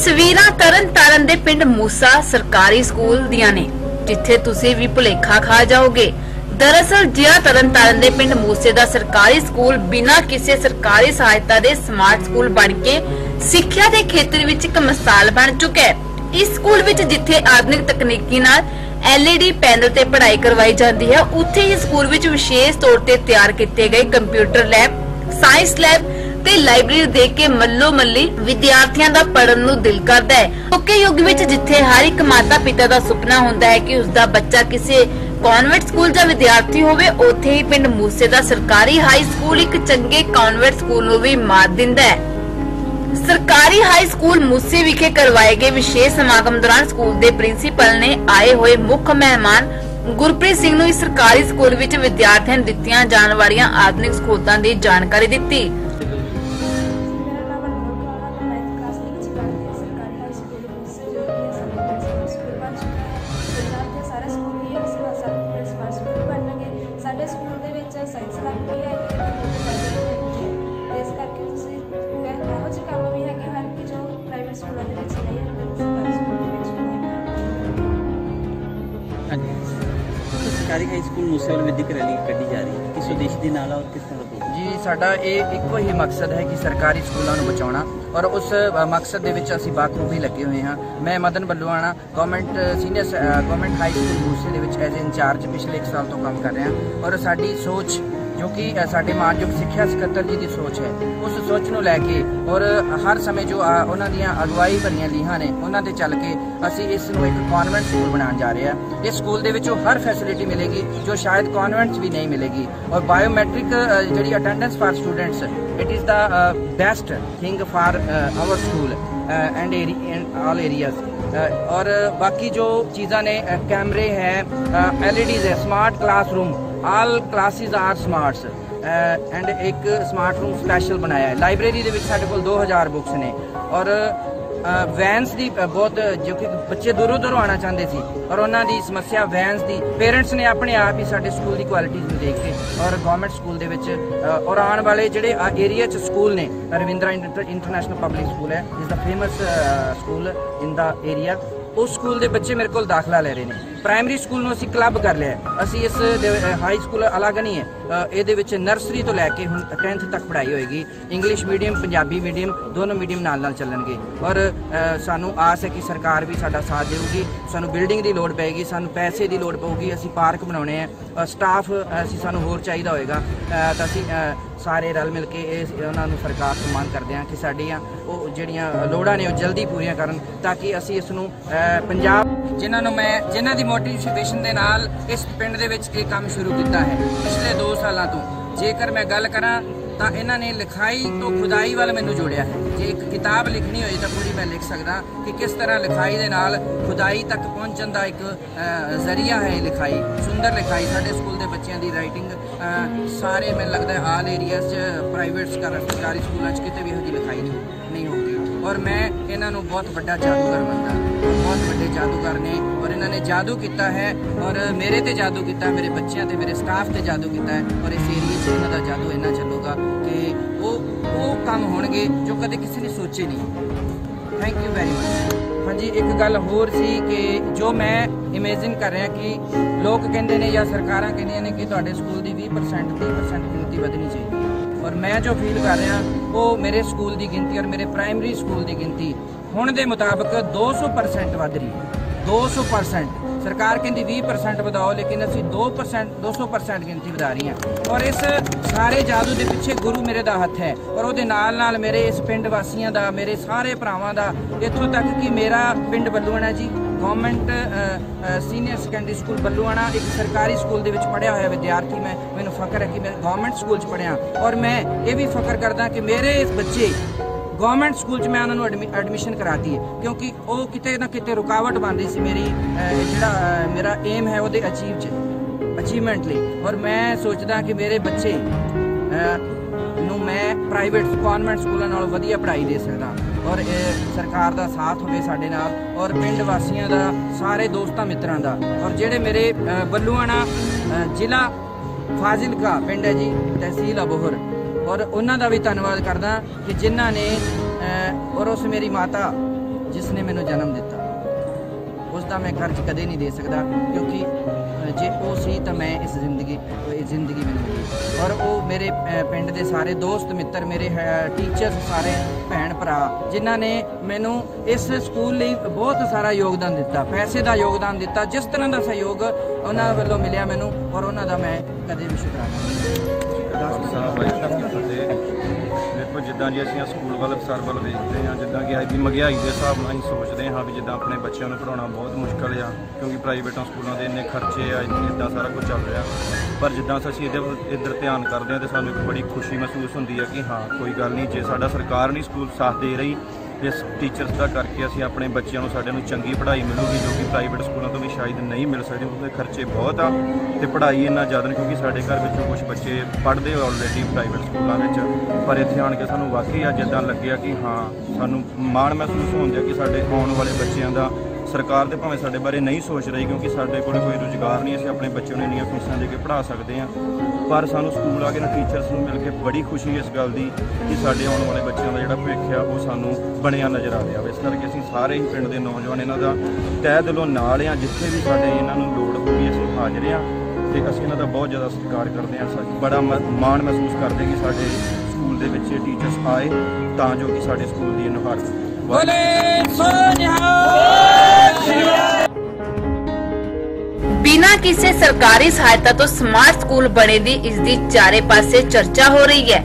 ਤਸਵੀਰਾਂ ਤਰਨਤਾਰਨ ਦੇ ਪਿੰਡ ਮੂਸਾ ਸਰਕਾਰੀ ਸਕੂਲ ਦੀਆਂ ਨੇ, ਜਿੱਥੇ ਤੁਸੀਂ ਵੀ ਭੁਲੇਖਾ ਖਾ ਜਾਓਗੇ। ਦਰਅਸਲ, ਜ਼ਿਲ੍ਹਾ ਤਰਨਤਾਰਨ ਦੇ ਪਿੰਡ ਮੂਸੇ ਦਾ ਸਰਕਾਰੀ ਸਕੂਲ ਬਿਨਾਂ ਕਿਸੇ ਸਰਕਾਰੀ ਸਹਾਇਤਾ ਦੇ ਸਮਾਰਟ ਸਕੂਲ ਬਣ ਕੇ ਸਿੱਖਿਆ ਦੇ ਖੇਤਰ ਵਿੱਚ ਇੱਕ ਮਿਸਾਲ ਬਣ ਚੁੱਕਾ ਹੈ। ਇਸ ਸਕੂਲ ਵਿੱਚ ਜਿੱਥੇ ਆਧੁਨਿਕ ਤਕਨੀਕੀ ਨਾਲ LED ਪੈਨਲ ਤੇ ਪੜ੍ਹਾਈ ਕਰਵਾਈ ਜਾਂਦੀ ਹੈ, ਉੱਥੇ ਹੀ ਸਕੂਲ ਵਿੱਚ ਵਿਸ਼ੇਸ਼ ਤੌਰ ਤੇ ਤਿਆਰ ਕੀਤੇ ਗਏ ਕੰਪਿਊਟਰ ਲੈਬ, ਸਾਇੰਸ ਲੈਬ ਤੇ ਲਾਇਬ੍ਰੇਰੀ ਦੇਖ ਕੇ ਮੱਲੋ ਮੱਲੀ ਵਿਦਿਆਰਥੀਆਂ ਦਾ ਪੜਨ ਨੂੰ ਦਿਲ ਕਰਦਾ ਹੈ। ਓਕੇ ਯੁੱਗ ਵਿੱਚ ਜਿੱਥੇ ਹਰ ਇੱਕ ਮਾਤਾ ਪਿਤਾ ਦਾ ਸੁਪਨਾ ਹੁੰਦਾ ਹੈ ਕਿ ਉਸ ਦਾ ਬੱਚਾ ਕਿਸੇ ਕਨਵੈਂਟ ਸਕੂਲ ਦਾ ਵਿਦਿਆਰਥੀ ਹੋਵੇ, ਉੱਥੇ ਹੀ ਪਿੰਡ ਮੂਸੇ ਦਾ ਸਰਕਾਰੀ ਹਾਈ ਸਕੂਲ ਇੱਕ ਚੰਗੇ ਕਨਵੈਂਟ ਸਕੂਲ ਨੂੰ ਵੀ ਮਾਤ ਦਿੰਦਾ ਹੈ। ਸਰਕਾਰੀ ਹਾਈ ਸਕੂਲ ਮੂਸੇ ਵਿਖੇ ਕਰਵਾਏ ਗਏ ਵਿਸ਼ੇਸ਼ ਸਮਾਗਮ ਦੌਰਾਨ ਸਕੂਲ ਦੇ ਪ੍ਰਿੰਸੀਪਲ ਨੇ ਆਏ ਹੋਏ ਮੁੱਖ ਮਹਿਮਾਨ ਗੁਰਪ੍ਰੀਤ ਸਿੰਘ ਨੂੰ ਇਸ ਸਰਕਾਰੀ ਸਕੂਲ ਵਿੱਚ ਵਿਦਿਆਰਥੀਆਂ ਨੂੰ ਦਿੱਤੀਆਂ ਜਾਣ ਵਾਲੀਆਂ ਆਧੁਨਿਕ ਸਹੂਲਤਾਂ ਦੀ ਜਾਣਕਾਰੀ ਦਿੱਤੀ। ਸਰਕਾਰੀ ਹਾਈ ਸਕੂਲ ਮੂਸੇ ਵਿਦਿਅਕ ਰੈਲੀ ਕੱਢੀ ਜਾ ਰਹੀ ਹੈ। ਕਿਸ ਉਦੇਸ਼ ਦੇ ਨਾਲ ਆ ਔਰ ਕਿਸ ਤਰ੍ਹਾਂ ਦਾ ਜੀ, ਸਾਡਾ ਇਹ ਇੱਕੋ ਹੀ ਮਕਸਦ ਹੈ ਕਿ ਸਰਕਾਰੀ ਸਕੂਲਾਂ ਨੂੰ ਬਚਾਉਣਾ ਔਰ ਉਸ ਮਕਸਦ ਦੇ ਵਿੱਚ ਅਸੀਂ ਬਾਖੂਬੀ ਲੱਗੇ ਹੋਏ ਹਾਂ। ਮੈਂ Madan Balluana government senior government high school Moose ਦੇ ਵਿੱਚ ਐਜ਼ ਇੰਚਾਰਜ ਪਿਛਲੇ 1 ਸਾਲ ਤੋਂ ਕੰਮ ਕਰ ਰਿਹਾ ਔਰ ਸਾਡੀ ਸੋਚ ਜੋ ਕਿ ਸਾਡੇ ਮਾਨਯੋਗ ਸਿੱਖਿਆ ਸਕੱਤਰ ਜੀ ਦੀ ਸੋਚ ਹੈ। ਉਸ ਸੋਚ ਨੂੰ ਲੈ ਕੇ ਔਰ ਹਰ ਸਮੇਂ ਜੋ ਅ, ਉਹਨਾਂ ਦੀਆਂ ਅਗਵਾਈ ਭਰੀਆਂ ਲੀਹਾਂ ਨੇ ਉਹਨਾਂ ਤੇ ਚੱਲ ਕੇ ਅਸੀਂ ਇਸ ਨੂੰ ਇੱਕ ਕਨਵੈਂਟ ਸਕੂਲ ਬਣਾਉਣ ਜਾ ਰਹੇ ਹਾਂ। ਇਸ ਸਕੂਲ ਦੇ ਵਿੱਚ ਹਰ ਫੈਸਿਲਿਟੀ ਮਿਲੇਗੀ ਜੋ ਸ਼ਾਇਦ ਕਨਵੈਂਟਸ ਵੀ ਨਹੀਂ ਮਿਲੇਗੀ। ਔਰ ਬਾਇਓਮੈਟ੍ਰਿਕ ਜਿਹੜੀ attendance for students it is the best thing for our school and all areas ਔਰ ਬਾਕੀ ਜੋ ਚੀਜ਼ਾਂ ਨੇ ਕੈਮਰੇ ਹੈ ਐਲਈਡੀਜ਼ ਹੈ smart classroom all classes are smarts and ਇੱਕ ਸਮਾਰਟ ਰੂਮ ਸਪੈਸ਼ਲ ਬਣਾਇਆ ਹੈ ਲਾਇਬ੍ਰੇਰੀ ਦੇ ਵਿੱਚ ਸਾਡੇ ਕੋਲ 2000 ਬੁੱਕਸ ਨੇ ਔਰ ਵੈਨਸ ਦੀ ਬਹੁਤ ਜੋ ਕਿ ਬੱਚੇ ਦੂਰੋਂ ਦੂਰੋਂ ਆਉਣਾ ਚਾਹੁੰਦੇ ਸੀ ਔਰ ਉਹਨਾਂ ਦੀ ਸਮੱਸਿਆ ਵੈਨਸ ਦੀ ਪੇਰੈਂਟਸ ਨੇ ਆਪਣੇ ਆਪ ਹੀ ਸਾਡੇ ਸਕੂਲ ਦੀ ਕੁਆਲਿਟੀ ਨੂੰ ਦੇਖ ਕੇ ਔਰ ਗਵਰਨਮੈਂਟ ਸਕੂਲ ਦੇ ਵਿੱਚ ਔਰ ਆਉਣ ਵਾਲੇ ਜਿਹੜੇ ਏਰੀਆ ਚ ਸਕੂਲ ਨੇ ਰਵਿੰਦਰਾ ਇੰਟਰਨੈਸ਼ਨਲ ਪਬਲਿਕ ਸਕੂਲ ਹੈ ਇਸ ਦਾ famous school in the area ਉਸ ਸਕੂਲ ਦੇ ਬੱਚੇ ਮੇਰੇ ਕੋਲ ਦਾਖਲਾ ਲੈ ਰਹੇ ਨੇ ਪ੍ਰਾਇਮਰੀ ਸਕੂਲ ਨੂੰ ਅਸੀਂ ਕਲੱਬ ਕਰ ਲਿਆ ਅਸੀਂ ਇਸ ਹਾਈ ਸਕੂਲ ਅਲੱਗ ਨਹੀਂ ਹੈ। ਇਹਦੇ ਵਿੱਚ ਨਰਸਰੀ ਤੋਂ ਲੈ ਕੇ ਹੁਣ 10th ਤੱਕ ਪੜ੍ਹਾਈ ਹੋਏਗੀ। ਇੰਗਲਿਸ਼ ਮੀਡੀਅਮ ਪੰਜਾਬੀ ਮੀਡੀਅਮ ਦੋਨੋਂ ਮੀਡੀਅਮ ਨਾਲ ਨਾਲ ਚੱਲਣਗੇ। ਔਰ ਸਾਨੂੰ ਆਸ ਹੈ ਕਿ ਸਰਕਾਰ ਵੀ ਸਾਡਾ ਸਾਥ ਦੇਊਗੀ। ਸਾਨੂੰ ਬਿਲਡਿੰਗ ਦੀ ਲੋੜ ਪਏਗੀ, ਸਾਨੂੰ ਪੈਸੇ ਦੀ ਲੋੜ ਪਊਗੀ। ਅਸੀਂ ਪਾਰਕ ਬਣਾਉਣੇ ਆ ਸਟਾਫ ਅਸੀਂ ਸਾਨੂੰ ਹੋਰ ਚਾਹੀਦਾ ਹੋਏਗਾ। ਤਾਂ ਅਸੀਂ ਸਾਰੇ ਰਲ ਮਿਲ ਕੇ ਇਹ ਉਹਨਾਂ ਨੂੰ ਸਰਕਾਰ ਤੋਂ ਮੰਗ ਕਰਦੇ ਹਾਂ ਕਿ ਸਾਡੀਆਂ ਉਹ ਜਿਹੜੀਆਂ ਲੋੜਾਂ ਨੇ ਉਹ ਜਲਦੀ ਪੂਰੀਆਂ ਕਰਨ ਤਾਂ ਕਿ ਅਸੀਂ ਇਸ ਨੂੰ ਪੰਜਾਬ ਜਿਨ੍ਹਾਂ ਨੂੰ ਮੈਂ, ਜਿਨ੍ਹਾਂ ਦੀ ਮੋਟੀਵੇਸ਼ਨ ਦੇ ਨਾਲ ਇਸ ਪਿੰਡ ਦੇ ਵਿੱਚ ਇਹ ਕੰਮ ਸ਼ੁਰੂ ਕੀਤਾ ਹੈ ਪਿਛਲੇ 2 ਸਾਲਾਂ ਤੋਂ। ਜੇਕਰ ਮੈਂ ਗੱਲ ਕਰਾਂ ਤਾਂ ਇਹਨਾਂ ਨੇ ਲਿਖਾਈ ਤੋਂ ਖੁਦਾਈ ਵੱਲ ਮੈਨੂੰ ਜੋੜਿਆ ਹੈ। ਜੇ ਇੱਕ ਕਿਤਾਬ ਲਿਖਣੀ ਹੋਏ ਤਾਂ ਪੂਰੀ ਮੈਂ ਲਿਖ ਸਕਦਾ ਕਿ ਕਿਸ ਤਰ੍ਹਾਂ ਲਿਖਾਈ ਦੇ ਨਾਲ ਖੁਦਾਈ ਤੱਕ ਪਹੁੰਚਣ ਦਾ ਇੱਕ ਜ਼ਰੀਆ ਹੈ ਇਹ ਲਿਖਾਈ। ਸੁੰਦਰ ਲਿਖਾਈ। ਸਾਡੇ ਸਕੂਲ ਦੇ ਬੱਚਿਆਂ ਦੀ ਰਾਈਟਿੰਗ ਸਾਰੇ ਮੈਨੂੰ ਲੱਗਦਾ ਆਲ ਏਰੀਆਜ਼ 'ਚ ਪ੍ਰਾਈਵੇਟ ਸਰਕਾਰੀ ਸਕੂਲਾਂ 'ਚ ਕਿਤੇ ਵੀ ਇਹੋ ਜਿਹੀ ਲਿਖਾਈ ਨਹੀਂ ਔਰ ਮੈਂ ਇਹਨਾਂ ਨੂੰ ਬਹੁਤ ਵੱਡਾ ਜਾਦੂਗਰ ਮੰਨਦਾ। ਬਹੁਤ ਵੱਡੇ ਜਾਦੂਗਰ ਨੇ ਔਰ ਇਹਨਾਂ ਨੇ ਜਾਦੂ ਕੀਤਾ ਹੈ ਔਰ ਮੇਰੇ ਤੇ ਜਾਦੂ ਕੀਤਾ ਮੇਰੇ ਬੱਚਿਆਂ ਤੇ, ਮੇਰੇ ਸਟਾਫ ਤੇ ਜਾਦੂ ਕੀਤਾ ਹੈ ਔਰ ਇਸ ਏਰੀਏ 'ਚ ਇਹਨਾਂ ਦਾ ਜਾਦੂ ਇੰਨਾ ਚੱਲੂਗਾ ਕਿ ਉਹ ਉਹ ਕੰਮ ਹੋਣਗੇ ਜੋ ਕਦੇ ਕਿਸੇ ਨੇ ਸੋਚੇ ਨਹੀਂ। ਥੈਂਕ ਯੂ ਵੈਰੀ ਮਚ ਹਾਂਜੀ, ਇੱਕ ਗੱਲ ਹੋਰ ਸੀ ਕਿ ਜੋ ਮੈਂ ਇਮੇਜਿਨ ਕਰ ਰਿਹਾ ਕਿ ਲੋਕ ਕਹਿੰਦੇ ਨੇ ਜਾਂ ਸਰਕਾਰਾਂ ਕਹਿੰਦੀਆਂ ਨੇ ਕਿ ਤੁਹਾਡੇ ਸਕੂਲ ਦੀ 20% 30% ਗਿਣਤੀ ਵਧਣੀ ਚਾਹੀਦੀ ਹੈ। ਔਰ ਮੈਂ ਜੋ ਫੀਲ ਕਰ ਰਿਹਾ, ਉਹ ਮੇਰੇ ਸਕੂਲ ਦੀ ਗਿਣਤੀ ਔਰ ਮੇਰੇ ਪ੍ਰਾਇਮਰੀ ਸਕੂਲ ਦੀ ਗਿਣਤੀ ਹੁਣ ਦੇ ਮੁਤਾਬਕ 200% ਵੱਧ ਰਹੀ ਹੈ। 200% ਸਰਕਾਰ ਕਹਿੰਦੀ 20% ਵਧਾਓ, ਲੇਕਿਨ ਅਸੀਂ 2% 200% ਗਿਣਤੀ ਵਧਾ ਰਹੀ ਹਾਂ। ਔਰ ਇਸ ਸਾਰੇ ਜਾਦੂ ਦੇ ਪਿੱਛੇ ਗੁਰੂ ਮੇਰੇ ਦਾ ਹੱਥ ਹੈ। ਔਰ ਉਹਦੇ ਨਾਲ ਨਾਲ ਮੇਰੇ ਇਸ ਪਿੰਡ ਵਾਸੀਆਂ ਦਾ, ਮੇਰੇ ਸਾਰੇ ਭਰਾਵਾਂ ਦਾ, ਇੱਥੋਂ ਤੱਕ ਕਿ ਮੇਰਾ ਪਿੰਡ Balluana ji government senior secondary school Balluana, ਇੱਕ ਸਰਕਾਰੀ ਸਕੂਲ ਦੇ ਵਿੱਚ ਪੜ੍ਹਿਆ ਹੋਇਆ ਵਿਦਿਆਰਥੀ ਮੈਂ, ਮੈਨੂੰ ਫਖਰ ਹੈ ਕਿ ਮੈਂ ਗਵਰਨਮੈਂਟ ਸਕੂਲ 'ਚ ਪੜ੍ਹਿਆ। ਔਰ ਮੈਂ ਇਹ ਵੀ ਫਖਰ ਕਰਦਾ ਕਿ ਮੇਰੇ ਇਸ ਬੱਚੇ ਗਵਰਨਮੈਂਟ ਸਕੂਲ 'ਚ ਮੈਂ ਉਹਨਾਂ ਨੂੰ ਐਡਮਿਸ਼ਨ ਕਰਾਤੀ ਹੈ ਕਿਉਂਕਿ ਉਹ ਕਿਤੇ ਨਾ ਕਿਤੇ ਰੁਕਾਵਟ ਬਣ ਰਹੀ ਸੀ ਮੇਰੀ ਅਹ, ਜਿਹੜਾ ਮੇਰਾ ਏਮ ਹੈ ਉਹਦੇ ਅਚੀਵ 'ਚ ਅਚੀਵਮੈਂਟ ਲਈ। ਔਰ ਮੈਂ ਸੋਚਦਾ ਕਿ ਮੇਰੇ ਬੱਚੇ ਨੂੰ ਮੈਂ ਪ੍ਰਾਈਵੇਟ ਕਨਵੈਂਟ ਸਕੂਲਾਂ ਨਾਲੋਂ ਵਧੀਆ ਪੜ੍ਹਾਈ ਦੇ ਸਕਦਾ। ਔਰ ਸਰਕਾਰ ਦਾ ਸਾਥ ਹੋਵੇ ਸਾਡੇ ਨਾਲ ਔਰ ਪਿੰਡ ਵਾਸੀਆਂ ਦਾ ਸਾਰੇ ਦੋਸਤਾਂ ਮਿੱਤਰਾਂ ਦਾ। ਔਰ ਜਿਹੜੇ ਮੇਰੇ ਬੱਲੂਆਣਾ ਜ਼ਿਲ੍ਹਾ ਫਾਜ਼ਿਲਕਾ ਪਿੰਡ ਹੈ ਜੀ ਤਹਿਸੀਲ ਅਬੋਹਰ। ਔਰ ਉਹਨਾਂ ਦਾ ਵੀ ਧੰਨਵਾਦ ਕਰਦਾ ਕਿ ਜਿਨ੍ਹਾਂ ਨੇ ਔਰ ਉਸ ਮੇਰੀ ਮਾਤਾ ਜਿਸ ਨੇ ਮੈਨੂੰ ਜਨਮ ਦਿੱਤਾ। ਉਸ ਦਾ ਮੈਂ ਖਰਚ ਕਦੇ ਨਹੀਂ ਦੇ ਸਕਦਾ ਕਿਉਂਕਿ ਜੇ ਉਹ ਸੀ ਤਾਂ ਮੈਂ ਇਸ ਜ਼ਿੰਦਗੀ, ਇਹ ਜ਼ਿੰਦਗੀ ਮੈਨੂੰ ਮਿਲੀ। ਔਰ ਉਹ ਮੇਰੇ ਪਿੰਡ ਦੇ ਸਾਰੇ ਦੋਸਤ, ਮਿੱਤਰ, ਮੇਰੇ ਟੀਚਰਸ ਸਾਰੇ ਭੈਣ ਭਰਾ, ਜਿਨ੍ਹਾਂ ਨੇ ਮੈਨੂੰ ਇਸ ਸਕੂਲ ਲਈ ਬਹੁਤ ਸਾਰਾ ਯੋਗਦਾਨ ਦਿੱਤਾ, ਪੈਸੇ ਦਾ ਯੋਗਦਾਨ ਦਿੱਤਾ, ਜਿਸ ਤਰ੍ਹਾਂ ਦਾ ਸਹਿਯੋਗ ਉਹਨਾਂ ਵੱਲੋਂ ਮਿਲਿਆ ਮੈਨੂੰ, ਔਰ ਉਹਨਾਂ ਦਾ ਮੈਂ ਕਦੇ ਵੀ ਸ਼ੁਕਰਾਨਾ ਨਹੀਂ ਸਾਹਿਬ ਵਾਹਿਗੁਰੂ ਜੀ ਕੀ ਫਤਿਹ ਦੇਖੋ, ਜਿੱਦਾਂ ਜੀ ਅਸੀਂ ਸਕੂਲ ਵੱਲ ਸਰ ਵੱਲ ਵੇਖਦੇ ਹਾਂ, ਜਿੱਦਾਂ ਕਿ ਅੱਜ ਦੀ ਮਹਿੰਗਾਈ ਦੇ ਹਿਸਾਬ ਨਾਲ ਅਸੀਂ ਸੋਚਦੇ ਹਾਂ ਵੀ ਜਿੱਦਾਂ ਆਪਣੇ ਬੱਚਿਆਂ ਨੂੰ ਪੜਾਉਣਾ ਬਹੁਤ ਮੁਸ਼ਕਲ ਆ, ਕਿਉਂਕਿ ਪ੍ਰਾਈਵੇਟਾਂ ਸਕੂਲਾਂ ਦੇ ਇੰਨੇ ਖਰਚੇ ਆ ਇਦਾਂ ਸਾਰਾ ਕੁਝ ਚੱਲ ਰਿਹਾ। ਪਰ ਜਿੱਦਾਂ ਅਸੀਂ ਇਹਦੇ ਇੱਧਰ ਧਿਆਨ ਕਰਦੇ ਹਾਂ ਤੇ ਸਾਨੂੰ ਇੱਕ ਬੜੀ ਖੁਸ਼ੀ ਮਹਿਸੂਸ ਹੁੰਦੀ ਹੈ ਕਿ ਹਾਂ, ਕੋਈ ਗੱਲ ਨਹੀਂ, ਜੇ ਸਾਡਾ ਸਰਕਾਰ ਨਹੀਂ ਸਕੂਲ ਸਾਥ ਦੇ ਰਹੀ ਇਸ ਟੀਚਰਸ ਦਾ ਕਰਕੇ ਅਸੀਂ ਆਪਣੇ ਬੱਚਿਆਂ ਨੂੰ, ਸਾਡੇ ਨੂੰ ਚੰਗੀ ਪੜ੍ਹਾਈ ਮਿਲੂਗੀ, ਜੋ ਕਿ ਪ੍ਰਾਈਵੇਟ ਸਕੂਲਾਂ ਤੋਂ ਵੀ ਸ਼ਾਇਦ ਨਹੀਂ ਮਿਲ ਸਕਦੀ ਉਹਦੇ ਖਰਚੇ ਬਹੁਤ ਆ ਤੇ ਪੜ੍ਹਾਈ ਇੰਨਾ ਜ਼ਿਆਦਾ ਨਹੀਂ, ਕਿਉਂਕਿ ਸਾਡੇ ਘਰ ਵਿੱਚੋਂ ਕੁਝ ਬੱਚੇ ਪੜ੍ਹਦੇ ਆਲਰੇਡੀ ਪ੍ਰਾਈਵੇਟ ਸਕੂਲਾਂ ਵਿੱਚ, ਪਰ ਇੱਥੇ ਆਣ ਕੇ ਸਾਨੂੰ ਵਾਕਈ ਆ ਜਿੱਦਾਂ ਲੱਗਿਆ ਕਿ ਹਾਂ, ਸਾਨੂੰ ਮਾਣ ਮਹਿਸੂਸ ਹੁੰਦਾ ਕਿ ਸਾਡੇ ਆਉਣ ਵਾਲੇ ਬੱਚਿਆਂ ਦਾ ਸਰਕਾਰ ਦੇ ਭਾਵੇਂ ਸਾਡੇ ਬਾਰੇ ਨਹੀਂ ਸੋਚ ਰਹੀ, ਕਿਉਂਕਿ ਸਾਡੇ ਕੋਲ ਕੋਈ ਰੁਜ਼ਗਾਰ ਨਹੀਂ, ਅਸੀਂ ਆਪਣੇ ਬੱਚਿਆਂ ਨੂੰ ਇੰਨੀਆਂ ਫੀਸਾਂ ਦੇ ਕੇ ਪੜ੍ਹਾ ਸਕਦੇ ਹਾਂ। ਪਰ ਸਾਨੂੰ ਸਕੂਲ ਆ ਕੇ ਨਾ ਟੀਚਰਸ ਨੂੰ ਮਿਲ ਕੇ ਬੜੀ ਖੁਸ਼ੀ ਇਸ ਗੱਲ ਦੀ ਕਿ ਸਾਡੇ ਆਉਣ ਵਾਲੇ ਬੱਚਿਆਂ ਦਾ ਜਿਹੜਾ ਭਵਿੱਖ ਆ, ਉਹ ਸਾਨੂੰ ਬਣਿਆ ਨਜ਼ਰ ਆ ਰਿਹਾ ਵਾ। ਇਸ ਕਰਕੇ ਅਸੀਂ ਸਾਰੇ ਹੀ ਪਿੰਡ ਦੇ ਨੌਜਵਾਨ ਇਹਨਾਂ ਦਾ ਤਹਿ ਦਿਲੋਂ ਨਾਲ ਆ ਜਿੱਥੇ ਵੀ ਸਾਡੇ ਇਹਨਾਂ ਨੂੰ ਲੋੜ ਹੋਊਗੀ ਅਸੀਂ ਹਾਜ਼ਰ ਆ ਤੇ ਅਸੀਂ ਇਹਨਾਂ ਦਾ ਬਹੁਤ ਜ਼ਿਆਦਾ ਸਤਿਕਾਰ ਕਰਦੇ ਹਾਂ। ਸਾ- ਬੜਾ ਮ- ਮਾਣ ਮਹਿਸੂਸ ਕਰਦੇ ਕਿ ਸਾਡੇ ਸਕੂਲ ਦੇ ਵਿੱਚ ਟੀਚਰਸ ਆਏ ਤਾਂ ਜੋ ਕਿ ਸਾਡੇ ਸਕੂਲ ਦੀ ਨੁਹਾਰ ਬੋਲੇ ਸੋਨਿਹਾ ਬਿਨਾਂ ਕਿਸੇ ਸਰਕਾਰੀ ਸਹਾਇਤਾ ਤੋਂ ਸਮਾਰਟ ਸਕੂਲ ਬਣੇ ਦੀ ਇਸ ਦੀ ਚਾਰੇ ਪਾਸੇ ਚਰਚਾ ਹੋ ਰਹੀ ਹੈ।